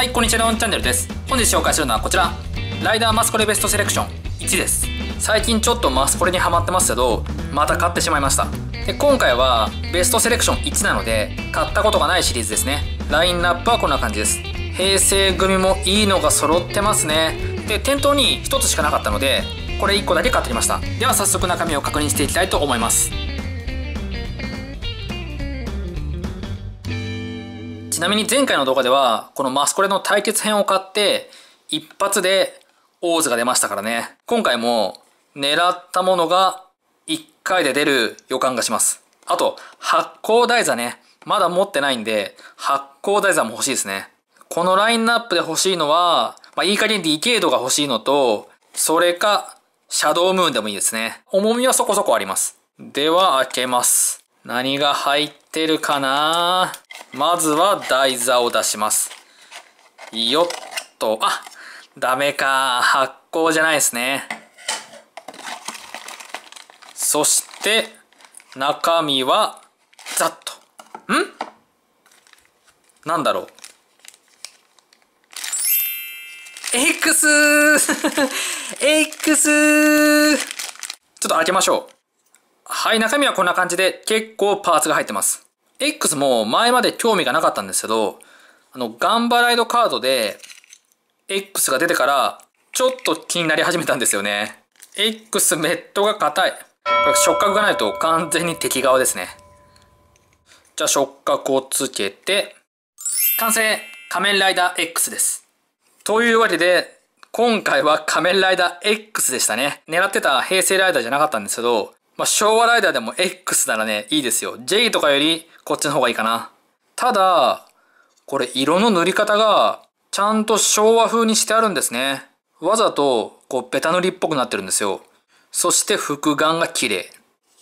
はいこんにちはロンチャンネルです。本日紹介するのはこちら。ライダーマスコレベストセレクション。1です。最近ちょっとマスコレにハマってますけどまた買ってしまいました。で今回はベストセレクション1なので買ったことがないシリーズですね。ラインナップはこんな感じです。平成組もいいのが揃ってますね。で店頭に1つしかなかったのでこれ1個だけ買ってきました。では早速中身を確認していきたいと思います。ちなみに前回の動画では、このマスコレの対決編を買って、一発でオーズが出ましたからね。今回も狙ったものが1回で出る予感がします。あと、発光台座ね。まだ持ってないんで、発光台座も欲しいですね。このラインナップで欲しいのは、まあ、いい加減ディケードが欲しいのと、それか、シャドウムーンでもいいですね。重みはそこそこあります。では、開けます。何が入ってるかな？まずは台座を出します。よっと、あ、ダメか。発酵じゃないですね。そして、中身は、ざっと。ん？なんだろう。X! X! ちょっと開けましょう。はい、中身はこんな感じで結構パーツが入ってます。X も前まで興味がなかったんですけど、あの、ガンバライドカードで X が出てからちょっと気になり始めたんですよね。X メットが硬い。これ触覚がないと完全に敵側ですね。じゃあ触覚をつけて、完成仮面ライダー X です。というわけで、今回は仮面ライダー X でしたね。狙ってた平成ライダーじゃなかったんですけど、まあ、昭和ライダーでも X ならね、いいですよ。J とかよりこっちの方がいいかな。ただ、これ色の塗り方がちゃんと昭和風にしてあるんですね。わざとこうベタ塗りっぽくなってるんですよ。そして複眼が綺麗。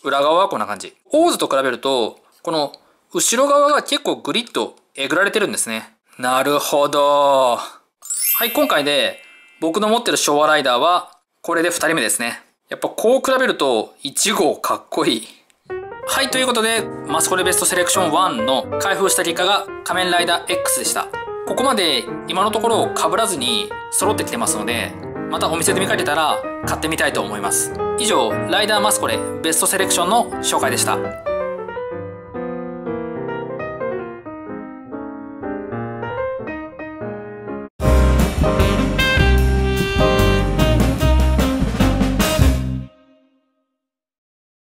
裏側はこんな感じ。オーズと比べると、この後ろ側が結構グリッとえぐられてるんですね。なるほど。はい、今回で僕の持ってる昭和ライダーはこれで2人目ですね。やっぱこう比べると1号かっこいい。はい、ということで、マスコレベストセレクション1の開封した結果が仮面ライダー X でした。ここまで今のところ被らずに揃ってきてますので、またお店で見かけたら買ってみたいと思います。以上、ライダーマスコレベストセレクションの紹介でした。